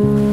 you